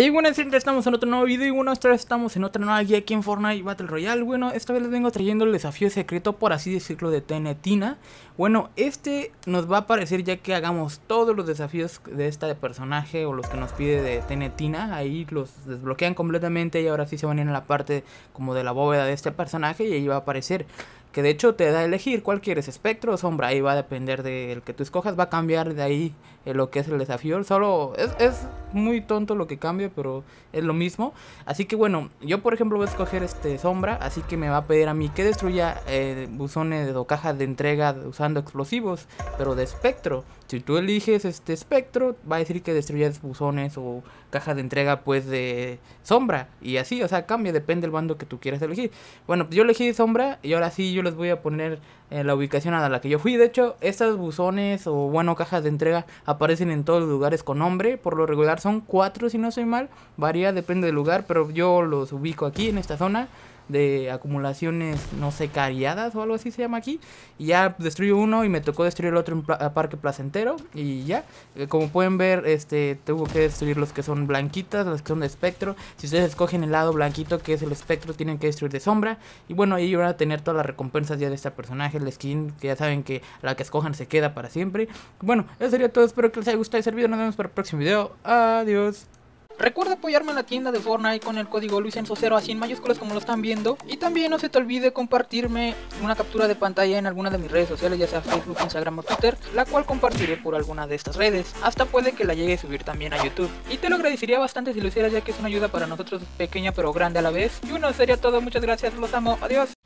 Y bueno, siempre estamos en otro nuevo video y bueno, esta vez estamos en otra nueva guía aquí en Fortnite Battle Royale. Bueno, esta vez les vengo trayendo el desafío secreto, por así decirlo, de Tenetina. Bueno, este nos va a aparecer ya que hagamos todos los desafíos de esta de personaje o los que nos pide de Tenetina. Ahí los desbloquean completamente y ahora sí se van a ir a la parte como de la bóveda de este personaje y ahí va a aparecer que de hecho te da a elegir cuál quieres, espectro o sombra, ahí va a depender del que tú escojas, va a cambiar de ahí eh, lo que es el desafío, solo es, es, muy tonto lo que cambia, pero es lo mismo, así que bueno, yo por ejemplo voy a escoger este sombra, así que me va a pedir a mí que destruya eh, buzones o cajas de entrega usando explosivos, pero de espectro, si tú eliges este espectro, va a decir que destruyas buzones o cajas de entrega pues de sombra, y así, o sea, cambia, depende del bando que tú quieras elegir, bueno, yo elegí sombra y ahora sí yo les voy a poner en la ubicación a la que yo fui. De hecho, estas buzones o bueno, cajas de entrega aparecen en todos los lugares con nombre. Por lo regular son cuatro si no soy mal. Varía, depende del lugar, pero yo los ubico aquí en esta zona de acumulaciones, no sé, cariadas o algo así se llama aquí. Y ya destruyo uno y me tocó destruir el otro en Parque Placentero. Y ya, eh, como pueden ver, este tengo que destruir los que son blanquitas, los que son de espectro. Si ustedes escogen el lado blanquito que es el espectro, tienen que destruir de sombra. Y bueno, ahí van a tener todas las recompensas ya de este personaje, el skin, que ya saben que la que escojan se queda para siempre. Bueno, eso sería todo. Espero que les haya gustado este video. Nos vemos para el próximo video. Adiós. Recuerda apoyarme en la tienda de Fortnite con el código Luisenso0 así en mayúsculas como lo están viendo. Y también no se te olvide compartirme una captura de pantalla en alguna de mis redes sociales, ya sea Facebook, Instagram o Twitter, la cual compartiré por alguna de estas redes. Hasta puede que la llegue a subir también a YouTube. Y te lo agradecería bastante si lo hicieras ya que es una ayuda para nosotros pequeña pero grande a la vez. Y bueno, sería todo, muchas gracias, los amo, adiós.